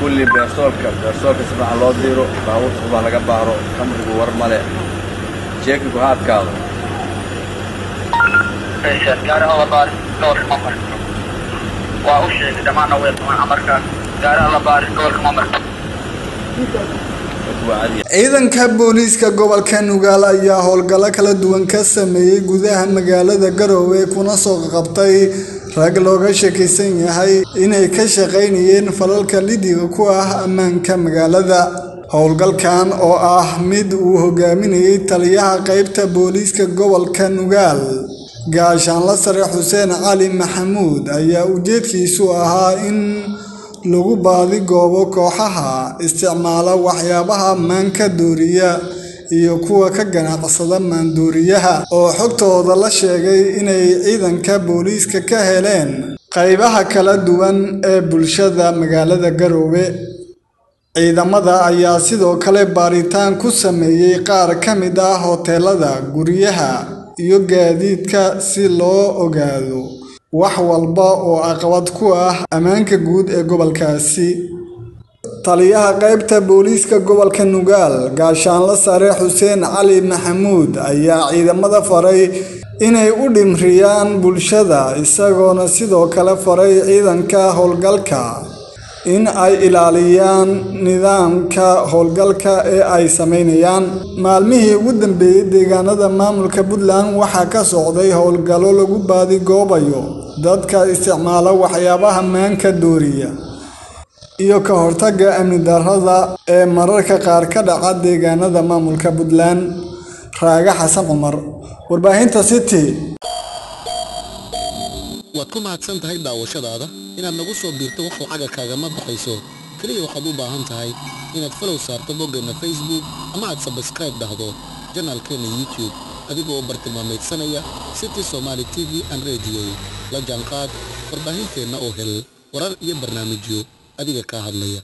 kulli beersoolka beersoolka si fiican loo diiro baabuurta subaa laga baaro kamrigu war male. Jeekigu ha adkaado gaari alla baaris gobolka ma marto waa u sheegay dhammaanna way qaban amarka gaari alla baaris gobolka ma marto dadku waa cadi ciidanka booliiska gobolka nugaal ayaa howlgallo kala duwan ka sameeyey gudaha magaalada garowe kuna soo qabtay rag looga shakisan yahay inay ka shaqaynayeen falalka lidiga ku ah ammaanka magaalada. Howlgalkan oo ah mid uu hogaaminayey taliyaha qaybta booliiska gobolka nugaal gaashaanla sare xuseen cali maxamuud ayaa ujeedkiisu ahaa in lagu baadi goobo kooxaha isticmaala waxyaabaha maanka dooriya iyo kuwa ka ganacsada maandooriyaha oo xogtooda la sheegay inay ciidanka booliiska ka heleen. Qaybaha kala duwan ee bulshada magaalada garoowe ciidamada ayaa sidoo kale baaritaan ku sameeyey qaar ka mid ah hoteelada guryaha iyo gaadiidka si loo ogaado wax walba oo caqabad ku ah ammaanka guud ee gobolkaasi taliyaha qaybta booliiska gobolka nugaal gaashaanla sare xuseen cali maxamuud ayaa ciidamada faray inay u dhimriyaan bulshada isagoona sidoo kale faray ciidanka howlgalka in ay ilaaliyaan nidaamka howlgalka ee ay sameynayaan maalmihii ugu dambeeyey deegaanada maamulka puntland waxaa ka socday howlgallo lagu baadigoobayo dadka isticmaala waxyaabaha maanka dooriya iyo ka hortagga amni darrada ee mararka qaar ka dhaca deegaanada maamulka puntland raaga xasan cumar. Warbaahinta city. Waad ku mahadsan tahay daawashadaada? Inaad nagu soo biirto wax lacaga kaagama baxayso. Keliya waxaad u baahan tahay inaad falow saarto boggeenna facebook ama aad sabskraib dhahdo janaalkeenna youtube adigoo bartilmaamaydsanaya city somaali t v an rediyo la jaanqaad warbaahinteenna oo hel warar iyo barnaamijyo adiga kaa hadlaya